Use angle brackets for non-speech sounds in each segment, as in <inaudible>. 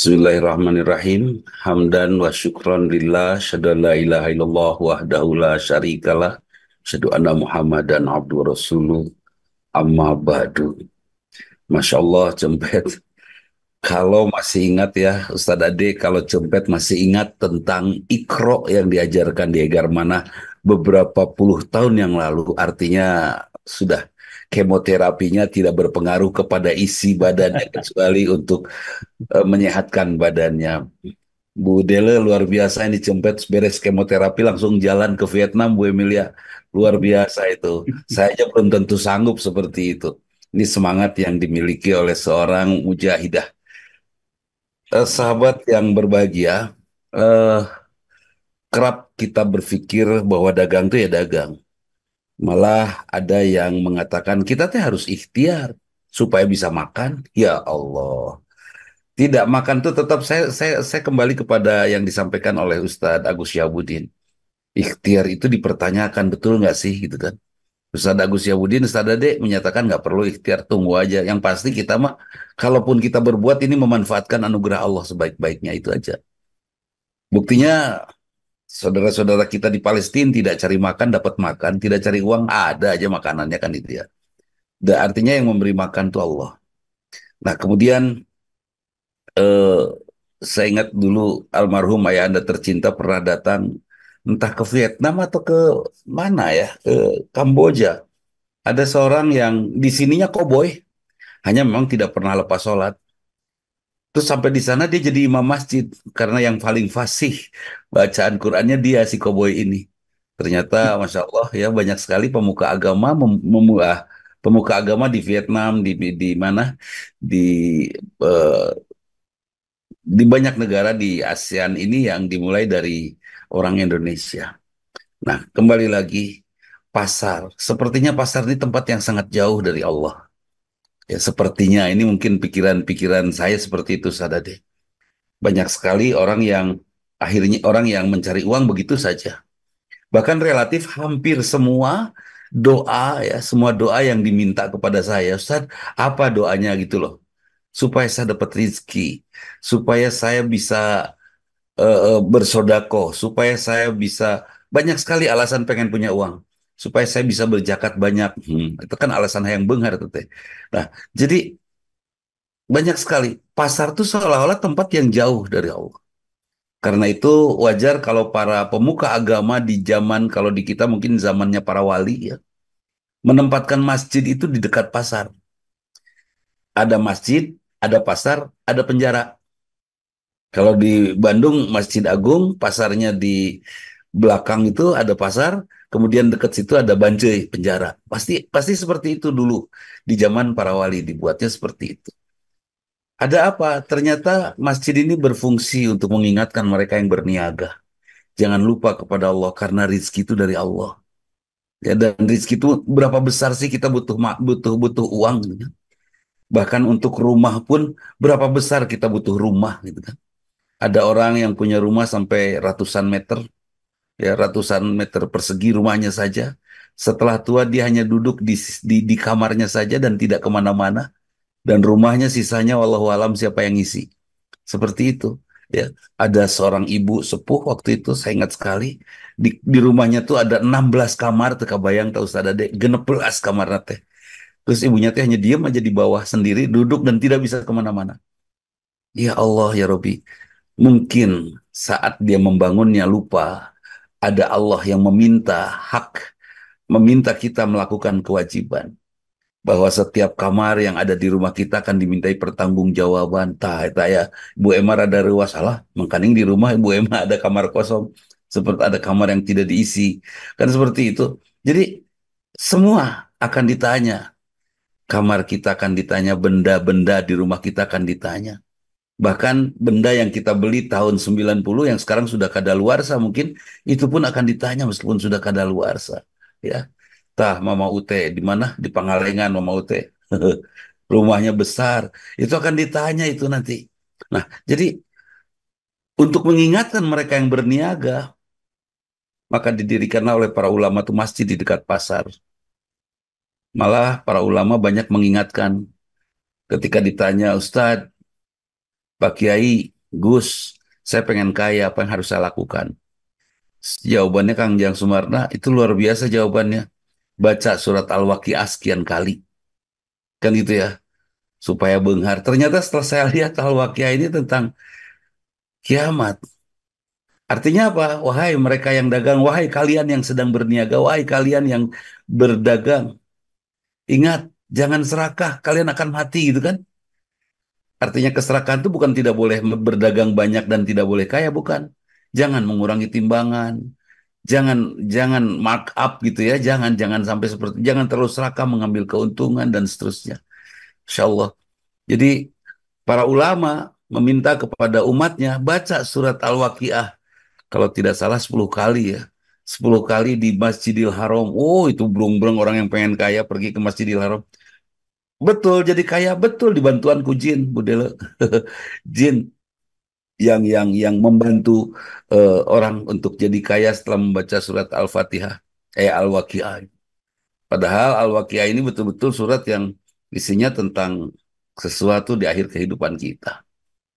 Bismillahirrahmanirrahim. Hamdan wa syukran lillah. Syadu la ilaha illallah wahdahu la syarikalah. Syadu anna muhammadan abdu rasuluh. Amma ba'du. Masya Allah, Cempet. <laughs> Kalau masih ingat ya, Ustadz Ade, kalau Cempet masih ingat tentang ikro yang diajarkan di Egar Mana beberapa puluh tahun yang lalu, artinya sudah kemoterapinya tidak berpengaruh kepada isi badannya <laughs> kecuali untuk uh, menyehatkan badannya. Bu Dele luar biasa ini cempet beres kemoterapi langsung jalan ke Vietnam Bu Emilia luar biasa itu. Saya aja belum tentu sanggup seperti itu. Ini semangat yang dimiliki oleh seorang mujahidah. Uh, sahabat yang berbahagia, uh, kerap kita berpikir bahwa dagang itu ya dagang Malah ada yang mengatakan kita teh harus ikhtiar supaya bisa makan. Ya Allah. Tidak makan tuh tetap saya saya saya kembali kepada yang disampaikan oleh Ustadz Agus Syabudin. Ikhtiar itu dipertanyakan betul nggak sih gitu kan? Ustadz Agus Syabudin, Ustadz Ade menyatakan nggak perlu ikhtiar tunggu aja. Yang pasti kita mah, kalaupun kita berbuat ini memanfaatkan anugerah Allah sebaik-baiknya itu aja. Buktinya saudara-saudara kita di Palestina tidak cari makan dapat makan, tidak cari uang ada aja makanannya kan itu ya. Dan artinya yang memberi makan itu Allah. Nah kemudian eh, saya ingat dulu almarhum ayah anda tercinta pernah datang entah ke Vietnam atau ke mana ya ke Kamboja. Ada seorang yang di sininya koboi, hanya memang tidak pernah lepas sholat. Terus sampai di sana dia jadi imam masjid karena yang paling fasih bacaan Qurannya dia si koboi ini. Ternyata masya Allah ya banyak sekali pemuka agama mem, mem, ah, pemuka agama di Vietnam di di mana di uh, di banyak negara di ASEAN ini yang dimulai dari orang Indonesia. Nah kembali lagi pasar sepertinya pasar ini tempat yang sangat jauh dari Allah Ya, sepertinya ini mungkin pikiran-pikiran saya seperti itu Sadade. Banyak sekali orang yang akhirnya orang yang mencari uang begitu saja. Bahkan relatif hampir semua doa ya, semua doa yang diminta kepada saya, Ustaz, apa doanya gitu loh. Supaya saya dapat rizki, supaya saya bisa uh, bersodako, supaya saya bisa banyak sekali alasan pengen punya uang supaya saya bisa berjakat banyak. Hmm, itu kan alasan yang benghar teh. Nah, jadi banyak sekali pasar itu seolah-olah tempat yang jauh dari Allah. Karena itu wajar kalau para pemuka agama di zaman kalau di kita mungkin zamannya para wali ya menempatkan masjid itu di dekat pasar. Ada masjid, ada pasar, ada penjara. Kalau di Bandung Masjid Agung, pasarnya di belakang itu ada pasar, kemudian dekat situ ada banjai penjara. Pasti pasti seperti itu dulu di zaman para wali dibuatnya seperti itu. Ada apa? Ternyata masjid ini berfungsi untuk mengingatkan mereka yang berniaga. Jangan lupa kepada Allah karena rizki itu dari Allah. Ya dan rizki itu berapa besar sih kita butuh butuh butuh uang gitu kan? Bahkan untuk rumah pun berapa besar kita butuh rumah gitu kan. Ada orang yang punya rumah sampai ratusan meter, ya ratusan meter persegi rumahnya saja. Setelah tua dia hanya duduk di, di, di kamarnya saja dan tidak ke mana-mana. Dan rumahnya sisanya wallahu alam siapa yang ngisi. Seperti itu. Ya, ada seorang ibu sepuh waktu itu saya ingat sekali di, di rumahnya tuh ada 16 kamar tuh bayang tahu deh genep belas kamar teh terus ibunya tuh hanya diam aja di bawah sendiri duduk dan tidak bisa ke mana-mana ya Allah ya Robi mungkin saat dia membangunnya lupa ada Allah yang meminta hak, meminta kita melakukan kewajiban. Bahwa setiap kamar yang ada di rumah kita akan dimintai pertanggungjawaban. Tah, tah ya, Bu Emar ada ruas salah, mengkaning di rumah Bu Emar ada kamar kosong, seperti ada kamar yang tidak diisi. Kan seperti itu. Jadi semua akan ditanya. kamar kita akan ditanya, benda-benda di rumah kita akan ditanya. Bahkan benda yang kita beli tahun 90 yang sekarang sudah kadaluarsa mungkin itu pun akan ditanya meskipun sudah kadaluarsa. Ya. Tah Mama Ute di mana? Di Pangalengan Mama Ute. <laughs> Rumahnya besar. Itu akan ditanya itu nanti. Nah, jadi untuk mengingatkan mereka yang berniaga, maka didirikanlah oleh para ulama itu masjid di dekat pasar. Malah para ulama banyak mengingatkan ketika ditanya, Ustadz, Pak Kiai, Gus, saya pengen kaya, apa yang harus saya lakukan? Jawabannya Kang Jang Sumarna, itu luar biasa jawabannya. Baca surat Al-Waqi'ah sekian kali. Kan gitu ya. Supaya benghar. Ternyata setelah saya lihat Al-Waqi'ah ini tentang kiamat. Artinya apa? Wahai mereka yang dagang, wahai kalian yang sedang berniaga, wahai kalian yang berdagang. Ingat, jangan serakah, kalian akan mati gitu kan. Artinya keserakahan itu bukan tidak boleh berdagang banyak dan tidak boleh kaya, bukan. Jangan mengurangi timbangan, jangan jangan markup gitu ya, jangan jangan sampai seperti jangan terus serakah mengambil keuntungan dan seterusnya. Insya Allah. Jadi para ulama meminta kepada umatnya baca surat Al-Waqiah kalau tidak salah 10 kali ya. 10 kali di Masjidil Haram. Oh, itu berung-berung orang yang pengen kaya pergi ke Masjidil Haram. Betul, jadi kaya betul di bantuanku jin, Budele. <laughs> jin yang yang yang membantu uh, orang untuk jadi kaya setelah membaca surat Al-Fatihah, eh Al-Waqiah. Padahal Al-Waqiah ini betul-betul surat yang isinya tentang sesuatu di akhir kehidupan kita.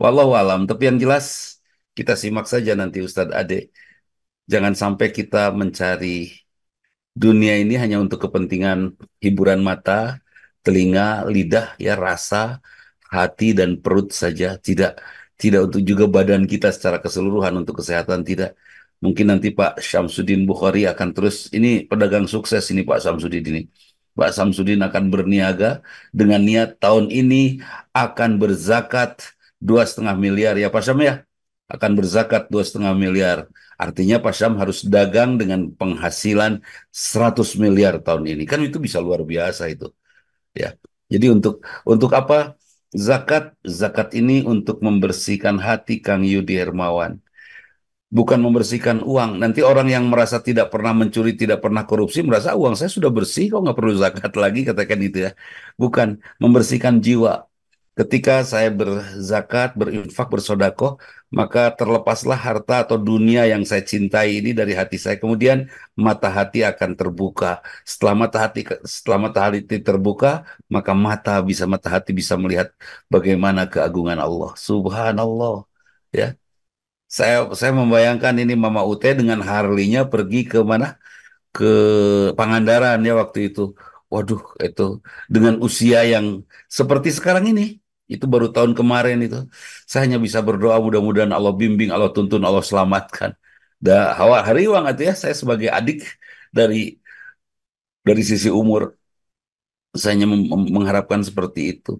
Walau alam, tapi yang jelas kita simak saja nanti Ustadz Ade. Jangan sampai kita mencari dunia ini hanya untuk kepentingan hiburan mata, telinga, lidah, ya rasa, hati dan perut saja. Tidak tidak untuk juga badan kita secara keseluruhan untuk kesehatan tidak. Mungkin nanti Pak Syamsuddin Bukhari akan terus ini pedagang sukses ini Pak Syamsuddin ini. Pak Syamsuddin akan berniaga dengan niat tahun ini akan berzakat dua setengah miliar ya Pak Syam ya akan berzakat dua setengah miliar. Artinya Pak Syam harus dagang dengan penghasilan 100 miliar tahun ini. Kan itu bisa luar biasa itu ya. Jadi untuk untuk apa? Zakat zakat ini untuk membersihkan hati Kang Yudi Hermawan. Bukan membersihkan uang. Nanti orang yang merasa tidak pernah mencuri, tidak pernah korupsi, merasa uang saya sudah bersih, kok nggak perlu zakat <laughs> lagi, katakan itu ya. Bukan membersihkan jiwa. Ketika saya berzakat, berinfak, bersodakoh, maka terlepaslah harta atau dunia yang saya cintai ini dari hati saya. Kemudian mata hati akan terbuka. Setelah mata hati setelah mata hati terbuka, maka mata bisa mata hati bisa melihat bagaimana keagungan Allah. Subhanallah. Ya. Saya saya membayangkan ini Mama Ute dengan Harley-nya pergi ke mana? Ke Pangandaran ya waktu itu. Waduh, itu dengan usia yang seperti sekarang ini itu baru tahun kemarin itu. Saya hanya bisa berdoa mudah-mudahan Allah bimbing, Allah tuntun, Allah selamatkan. Da hawa hariwang itu ya saya sebagai adik dari dari sisi umur saya hanya mengharapkan seperti itu.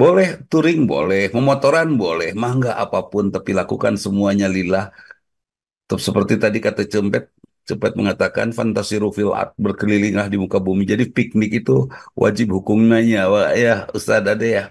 Boleh touring boleh, memotoran boleh, mangga apa pun tapi lakukan semuanya lillah. Seperti tadi kata Cempet, Cepet mengatakan fantasi rufil art berkelilinglah di muka bumi. Jadi piknik itu wajib hukumnya ya Ustadz ada ya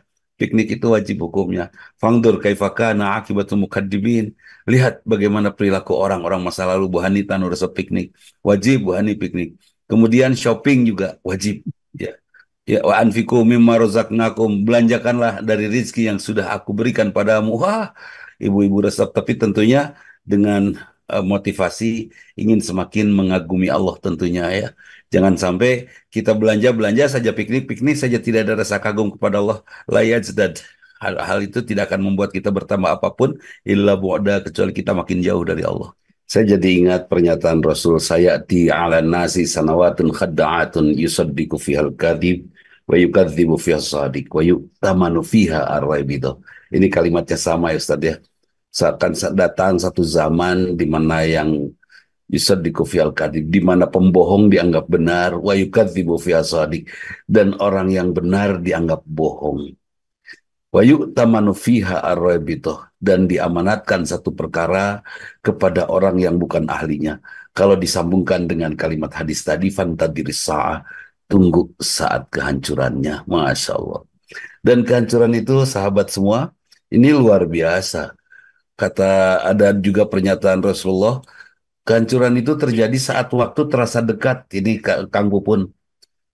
piknik itu wajib hukumnya. Fangdur kaifakana akibatul mukaddimin. Lihat bagaimana perilaku orang-orang masa lalu Bu Hani resep piknik. Wajib Bu Hani piknik. Kemudian shopping juga wajib. Ya. Ya wa anfiku mimma razaqnakum. Belanjakanlah dari rizki yang sudah aku berikan padamu. Wah, ibu-ibu resep tapi tentunya dengan uh, motivasi ingin semakin mengagumi Allah tentunya ya. Jangan sampai kita belanja-belanja saja piknik-piknik saja tidak ada rasa kagum kepada Allah. Layajdad. Hal, hal itu tidak akan membuat kita bertambah apa pun illa bu'da kecuali kita makin jauh dari Allah. Saya jadi ingat pernyataan Rasul saya di ala nasi sanawatun khadda'atun yusaddiqu fihal kadhib wa yukadzibu fiha sadiq wa yu'tamanu fiha arraibidah. Ini kalimatnya sama ya Ustaz ya. Seakan datang satu zaman di mana yang yusaddiqu fiyal kadib di mana pembohong dianggap benar wa yukadzibu fiyal sadiq dan orang yang benar dianggap bohong wa yu'tamanu fiha dan diamanatkan satu perkara kepada orang yang bukan ahlinya kalau disambungkan dengan kalimat hadis tadi fantadiris sa'ah tunggu saat kehancurannya. Masya Allah. Dan kehancuran itu sahabat semua, ini luar biasa. Kata ada juga pernyataan Rasulullah, kehancuran itu terjadi saat waktu terasa dekat. Ini Kang Pupun,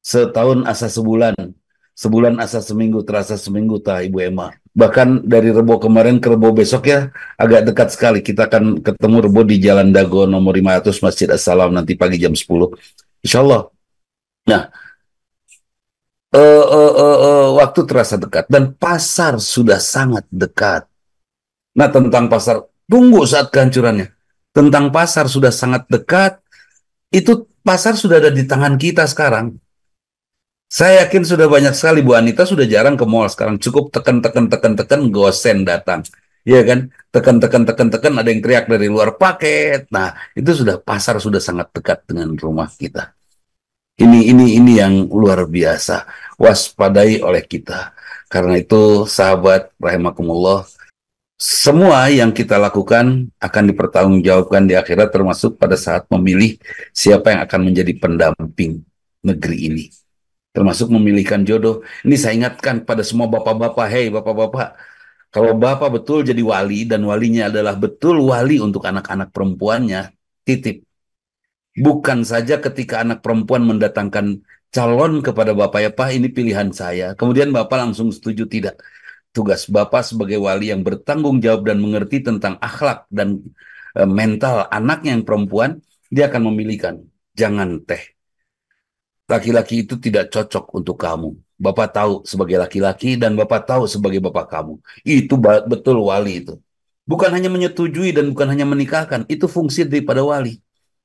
setahun asa sebulan, sebulan asa seminggu, terasa seminggu tah Ibu Emma. Bahkan dari Rebo kemarin ke Rebo besok ya agak dekat sekali. Kita akan ketemu Rebo di Jalan Dago nomor 500 Masjid Assalam nanti pagi jam 10. Insya Allah. Nah, uh, uh, uh, uh, waktu terasa dekat dan pasar sudah sangat dekat. Nah tentang pasar, tunggu saat kehancurannya. Tentang pasar sudah sangat dekat, itu pasar sudah ada di tangan kita sekarang. Saya yakin sudah banyak sekali Bu Anita sudah jarang ke mall sekarang. Cukup tekan tekan tekan tekan gosen datang. Iya kan? Tekan tekan tekan tekan ada yang teriak dari luar paket. Nah, itu sudah pasar sudah sangat dekat dengan rumah kita. Ini ini ini yang luar biasa. Waspadai oleh kita. Karena itu sahabat rahimakumullah semua yang kita lakukan akan dipertanggungjawabkan di akhirat termasuk pada saat memilih siapa yang akan menjadi pendamping negeri ini. Termasuk memilihkan jodoh. Ini saya ingatkan pada semua bapak-bapak, hei bapak-bapak, kalau bapak betul jadi wali dan walinya adalah betul wali untuk anak-anak perempuannya, titip Bukan saja ketika anak perempuan mendatangkan calon kepada Bapak ya Pak, ini pilihan saya. Kemudian Bapak langsung setuju tidak. Tugas Bapak sebagai wali yang bertanggung jawab dan mengerti tentang akhlak dan e, mental anaknya yang perempuan, dia akan memilihkan. Jangan teh. Laki-laki itu tidak cocok untuk kamu. Bapak tahu sebagai laki-laki dan Bapak tahu sebagai Bapak kamu. Itu betul wali itu. Bukan hanya menyetujui dan bukan hanya menikahkan. Itu fungsi daripada wali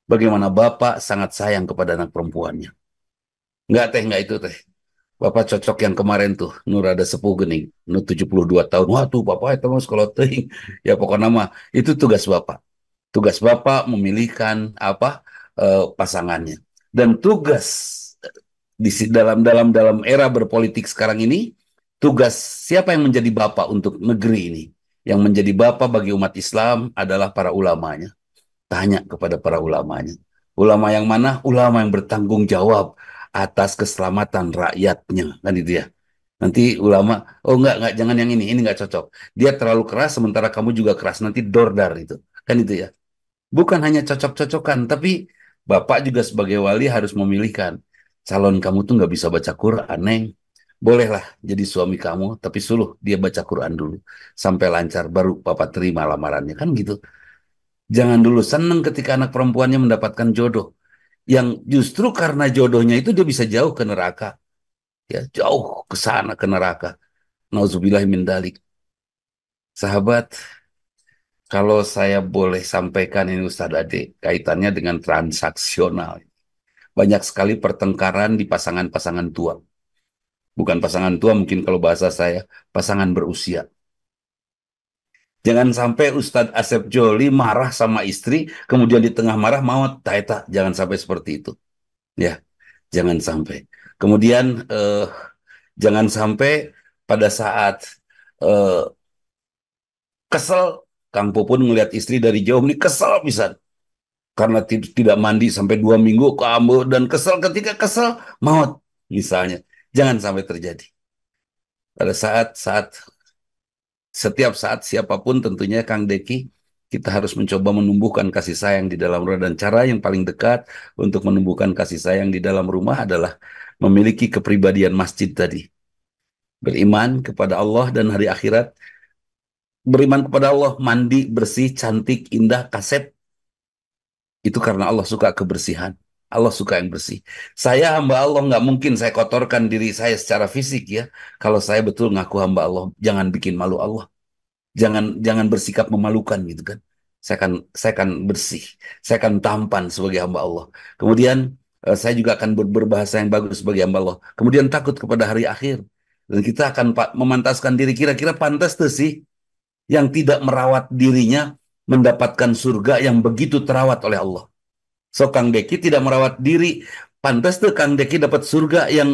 bagaimana bapak sangat sayang kepada anak perempuannya. Enggak teh, enggak itu teh. Bapak cocok yang kemarin tuh, Nur ada sepuh gening, Nur 72 tahun. Wah tuh bapak itu mau sekolah ting. Ya pokoknya nama itu tugas bapak. Tugas bapak memilihkan apa uh, pasangannya. Dan tugas di dalam dalam dalam era berpolitik sekarang ini, tugas siapa yang menjadi bapak untuk negeri ini? Yang menjadi bapak bagi umat Islam adalah para ulamanya. Tanya kepada para ulamanya. Ulama yang mana? Ulama yang bertanggung jawab atas keselamatan rakyatnya. Kan itu ya. Nanti ulama, oh enggak, enggak, jangan yang ini, ini enggak cocok. Dia terlalu keras, sementara kamu juga keras. Nanti dordar itu. Kan itu ya. Bukan hanya cocok-cocokan, tapi Bapak juga sebagai wali harus memilihkan. Calon kamu tuh nggak bisa baca Quran, Neng. Bolehlah jadi suami kamu, tapi suluh dia baca Quran dulu. Sampai lancar, baru Bapak terima lamarannya. Kan gitu. Jangan dulu senang ketika anak perempuannya mendapatkan jodoh. Yang justru karena jodohnya itu dia bisa jauh ke neraka. Ya, jauh ke sana ke neraka. Nauzubillah min dalik. Sahabat, kalau saya boleh sampaikan ini Ustaz Ade, kaitannya dengan transaksional. Banyak sekali pertengkaran di pasangan-pasangan tua. Bukan pasangan tua mungkin kalau bahasa saya, pasangan berusia. Jangan sampai Ustadz Asep Joli marah sama istri, kemudian di tengah marah mau taeta. Jangan sampai seperti itu. Ya, jangan sampai. Kemudian eh, jangan sampai pada saat eh, kesel, Kang Pupun ngelihat istri dari jauh ini kesel bisa karena tidak mandi sampai dua minggu kamu dan kesel ketika kesel maut misalnya jangan sampai terjadi pada saat saat setiap saat siapa pun tentunya Kang Deki kita harus mencoba menumbuhkan kasih sayang di dalam rumah dan cara yang paling dekat untuk menumbuhkan kasih sayang di dalam rumah adalah memiliki kepribadian masjid tadi. Beriman kepada Allah dan hari akhirat. Beriman kepada Allah, mandi, bersih, cantik, indah, kaset. Itu karena Allah suka kebersihan. Allah suka yang bersih. Saya hamba Allah nggak mungkin saya kotorkan diri saya secara fisik ya. Kalau saya betul ngaku hamba Allah, jangan bikin malu Allah. Jangan jangan bersikap memalukan gitu kan. Saya akan saya akan bersih, saya akan tampan sebagai hamba Allah. Kemudian eh, saya juga akan ber berbahasa yang bagus sebagai hamba Allah. Kemudian takut kepada hari akhir. Dan kita akan memantaskan diri kira-kira pantas tuh sih yang tidak merawat dirinya mendapatkan surga yang begitu terawat oleh Allah. So Kang Deki tidak merawat diri. Pantas tuh Kang Deki dapat surga yang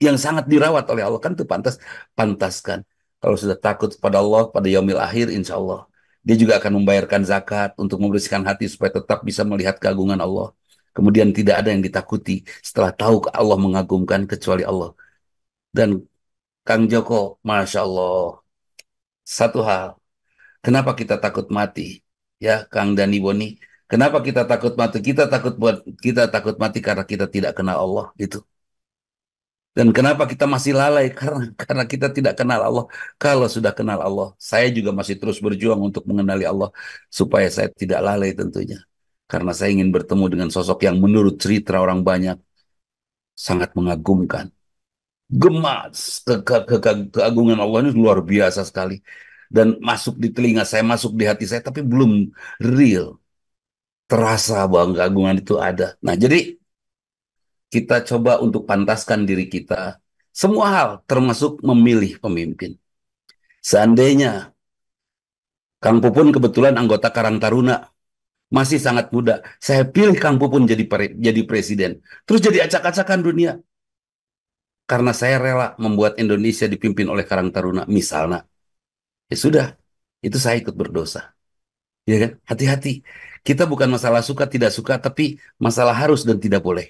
yang sangat dirawat oleh Allah kan tuh pantas pantaskan. Kalau sudah takut pada Allah pada yaumil akhir insya Allah dia juga akan membayarkan zakat untuk membersihkan hati supaya tetap bisa melihat keagungan Allah. kemudian tidak ada yang ditakuti setelah tahu Allah mengagumkan kecuali Allah. Dan Kang Joko, Masya Allah, satu hal, kenapa kita takut mati? Ya, Kang Dani Boni, kenapa kita takut mati? Kita takut buat kita takut mati karena kita tidak kenal Allah, itu. Dan kenapa kita masih lalai? Karena karena kita tidak kenal Allah. Kalau sudah kenal Allah, saya juga masih terus berjuang untuk mengenali Allah supaya saya tidak lalai tentunya. Karena saya ingin bertemu dengan sosok yang menurut cerita orang banyak sangat mengagumkan. Gemas ke, ke, ke, ke, keagungan Allah ini luar biasa sekali. Dan masuk di telinga saya, masuk di hati saya, tapi belum real. Terasa bahwa keagungan itu ada. Nah jadi kita coba untuk pantaskan diri kita semua hal termasuk memilih pemimpin. Seandainya Kang Pupun kebetulan anggota Karang Taruna masih sangat muda, saya pilih Kang Pupun jadi pre, jadi presiden, terus jadi acak-acakan dunia. Karena saya rela membuat Indonesia dipimpin oleh Karang Taruna, misalnya. Ya sudah, itu saya ikut berdosa. Ya kan? Hati-hati. Kita bukan masalah suka tidak suka, tapi masalah harus dan tidak boleh.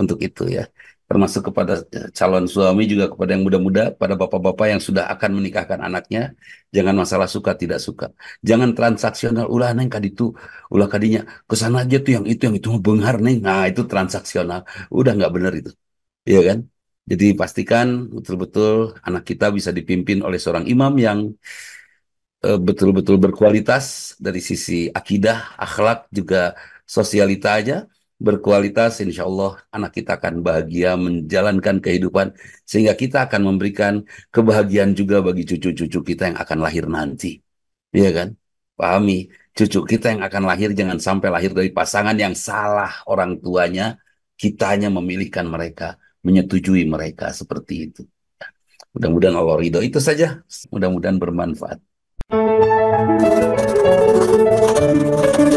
Untuk itu ya. Termasuk kepada eh, calon suami juga kepada yang muda-muda pada bapak-bapak yang sudah akan menikahkan anaknya jangan masalah suka tidak suka. Jangan transaksional ulah neng kaditu ulah kadinya ke sana aja tuh yang itu yang itu benghar neng. Nah itu transaksional. Udah nggak bener itu. Iya kan? Jadi pastikan betul-betul anak kita bisa dipimpin oleh seorang imam yang betul-betul berkualitas dari sisi akidah akhlak juga sosialita aja berkualitas, insya Allah anak kita akan bahagia menjalankan kehidupan sehingga kita akan memberikan kebahagiaan juga bagi cucu-cucu kita yang akan lahir nanti. Iya kan? Pahami, cucu kita yang akan lahir jangan sampai lahir dari pasangan yang salah orang tuanya, kitanya memilihkan mereka, menyetujui mereka seperti itu. Mudah-mudahan Allah ridho. Itu saja. Mudah-mudahan bermanfaat. Thank you.